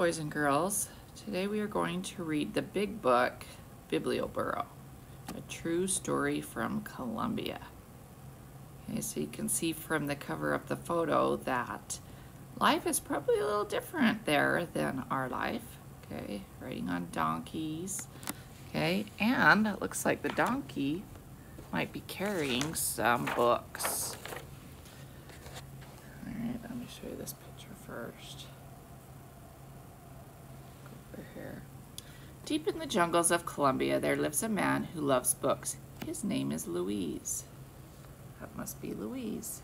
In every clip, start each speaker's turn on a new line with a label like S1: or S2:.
S1: boys and girls. Today we are going to read the big book, Biblioburro, a true story from Colombia. Okay, so you can see from the cover of the photo that life is probably a little different there than our life. Okay, riding on donkeys. Okay, and it looks like the donkey might be carrying some books. All right, let me show you this picture first. Over here. Deep in the jungles of Colombia, there lives a man who loves books. His name is Luis. That must be Luis.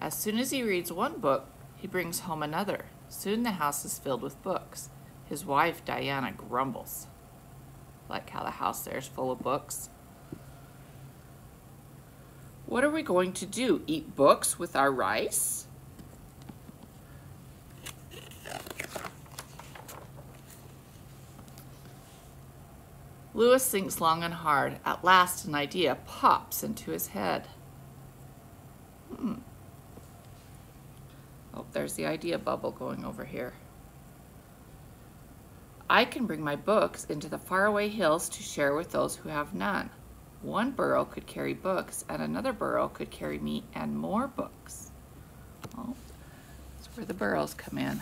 S1: As soon as he reads one book, he brings home another. Soon the house is filled with books. His wife, Diana, grumbles. Like how the house there is full of books. What are we going to do? Eat books with our rice? Luis thinks long and hard. At last, an idea pops into his head. Hmm. Oh, there's the idea bubble going over here. I can bring my books into the faraway hills to share with those who have none. One burro could carry books, and another burro could carry me and more books. Oh, that's where the burros come in.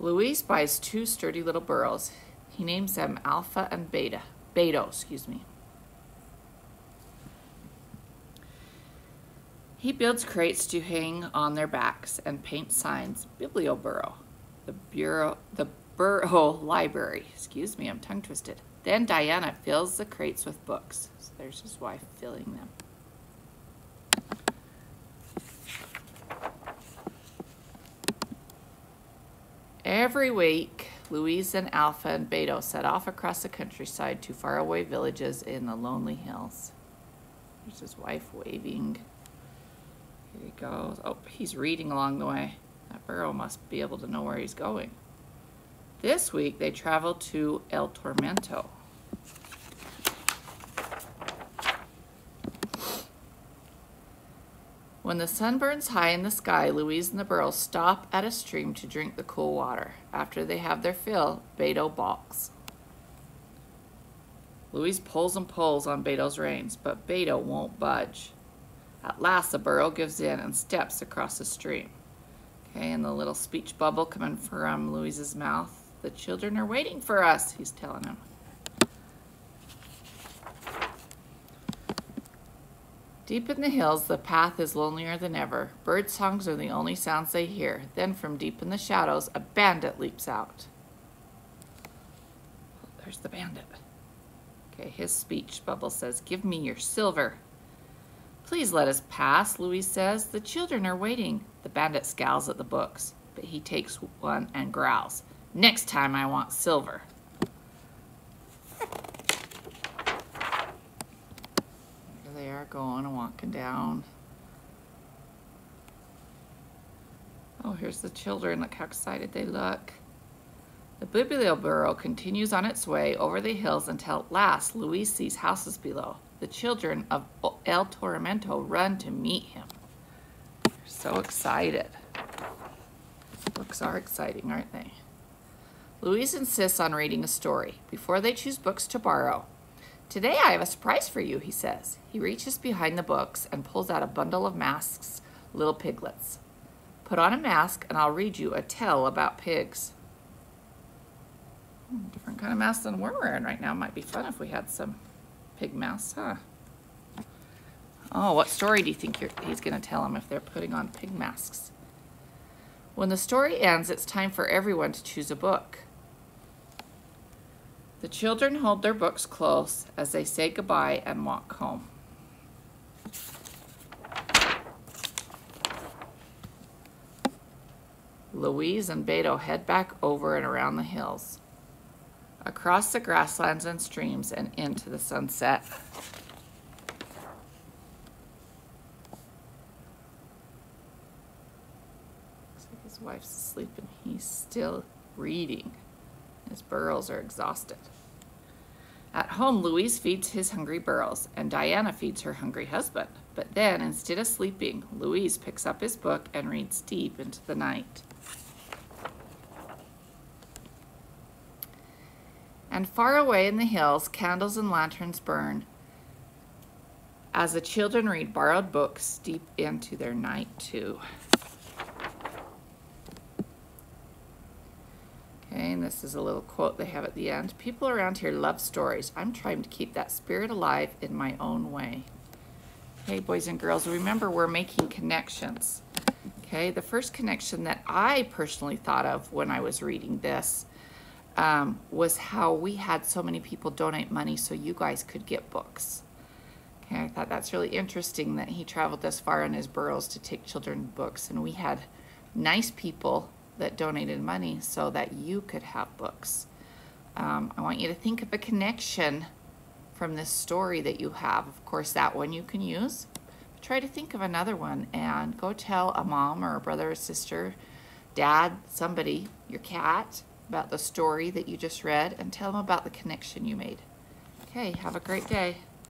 S1: Luis buys two sturdy little burros. He names them Alpha and Beta. Beto, excuse me. He builds crates to hang on their backs and paint signs. Biblioburro, the bureau, the burro library. Excuse me, I'm tongue twisted. Then Diana fills the crates with books. So there's his wife filling them. Every week, Luis and Alpha and Beto set off across the countryside to faraway villages in the lonely hills. There's his wife waving. Here he goes. Oh, he's reading along the way. That burro must be able to know where he's going. This week, they traveled to El Tormento. When the sun burns high in the sky, Luis and the burros stop at a stream to drink the cool water. After they have their fill, Beto balks. Luis pulls and pulls on Beto's reins, but Beto won't budge. At last, the burro gives in and steps across the stream. Okay, and the little speech bubble coming from Luis's mouth. The children are waiting for us, he's telling him. Deep in the hills, the path is lonelier than ever. Bird songs are the only sounds they hear. Then from deep in the shadows, a bandit leaps out. There's the bandit. Okay, his speech bubble says, give me your silver. Please let us pass, Luis says. The children are waiting. The bandit scowls at the books, but he takes one and growls. Next time I want silver. There they are going and walking down. Oh, here's the children. Look how excited they look. The Biblioburro continues on its way over the hills until at last Luis sees houses below. The children of El Tormento run to meet him. They're so excited. Books are exciting, aren't they? Luis insists on reading a story before they choose books to borrow. Today I have a surprise for you, he says. He reaches behind the books and pulls out a bundle of masks, little piglets. Put on a mask and I'll read you a tale about pigs. Hmm, different kind of mask than we're wearing right now. Might be fun if we had some pig masks, huh? Oh, what story do you think he's going to tell them if they're putting on pig masks? When the story ends, it's time for everyone to choose a book. The children hold their books close as they say goodbye and walk home. Luis and Beto head back over and around the hills, across the grasslands and streams, and into the sunset. Looks like his wife's asleep and he's still reading. His burros are exhausted. At home, Luis feeds his hungry burros, and Diana feeds her hungry husband. But then, instead of sleeping, Luis picks up his book and reads deep into the night. And far away in the hills, candles and lanterns burn as the children read borrowed books deep into their night, too. Okay, and this is a little quote they have at the end. People around here love stories. I'm trying to keep that spirit alive in my own way. Okay, boys and girls, remember we're making connections. Okay, the first connection that I personally thought of when I was reading this um, was how we had so many people donate money so you guys could get books. Okay, I thought that's really interesting that he traveled this far on his burros to take children books, and we had nice people that donated money so that you could have books. Um, I want you to think of a connection from this story that you have. Of course, that one you can use. Try to think of another one and go tell a mom or a brother or sister, dad, somebody, your cat, about the story that you just read and tell them about the connection you made. Okay, have a great day.